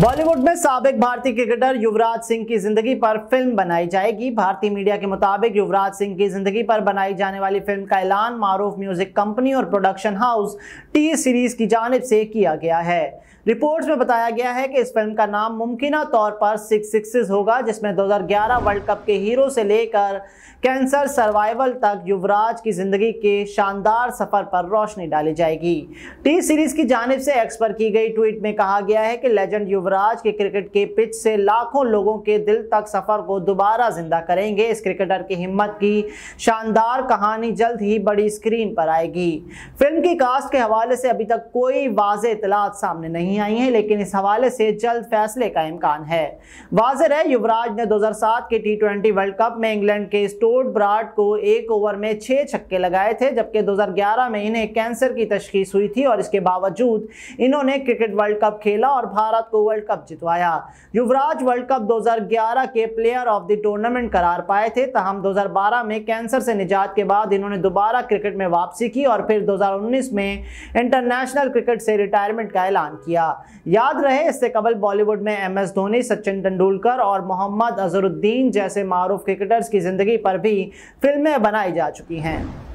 बॉलीवुड में सबक भारतीय क्रिकेटर युवराज सिंह की ज़िंदगी पर फ़िल्म बनाई जाएगी। भारतीय मीडिया के मुताबिक युवराज सिंह की ज़िंदगी पर बनाई जाने वाली फ़िल्म का ऐलान मारूफ म्यूज़िक कंपनी और प्रोडक्शन हाउस टी सीरीज़ की जानब से किया गया है। रिपोर्ट्स में बताया गया है कि इस फ़िल्म का नाम मुमकिन तौर पर सिक्स सिक्सेस होगा, जिसमें 2011 वर्ल्ड कप के हीरो से लेकर कैंसर सर्वाइवल तक युवराज की ज़िंदगी के शानदार सफ़र पर रोशनी डाली जाएगी। टी सीरीज़ की जानब से एक्स पर की गई ट्वीट में कहा गया है कि लेजेंड युवराज के क्रिकेट के पिच से लाखों लोगों के दिल तक सफ़र को दोबारा ज़िंदा करेंगे। इस क्रिकेटर की हिम्मत की शानदार कहानी जल्द ही बड़ी स्क्रीन पर आएगी। फ़िल्म की कास्ट के हवाले से अभी तक कोई वाज इतलात सामने नहीं आई है, लेकिन इस हवाले से जल्द फैसले का इम्कान है। वाजर है युवराज ने 2007 के टी वर्ल्ड कप में इंग्लैंड के स्टोर्ट ब्राड को एक ओवर में छह छक्के लगाए थे, जबकि 2011 में इन्हें कैंसर की तशखीस हुई थी और इसके बावजूद इन्होंने क्रिकेट वर्ल्ड कप खेला और भारत को वर्ल्ड कप जितवाया। युवराज वर्ल्ड कप 2011 के प्लेयर ऑफ़ द टूर्नामेंट करार पाए थे तहम 2012 में कैंसर से निजात के बाद इन्होंने दोबारा क्रिकेट में वापसी की और फिर 2019 में इंटरनेशनल क्रिकेट से रिटायरमेंट का ऐलान किया। याद रहे, इससे कबल बॉलीवुड में एम एस धोनी, सचिन तेंदुलकर और मोहम्मद अजहरुद्दीन जैसे मारूफ क्रिकेटर्स की ज़िंदगी पर भी फ़िल्में बनाई जा चुकी हैं।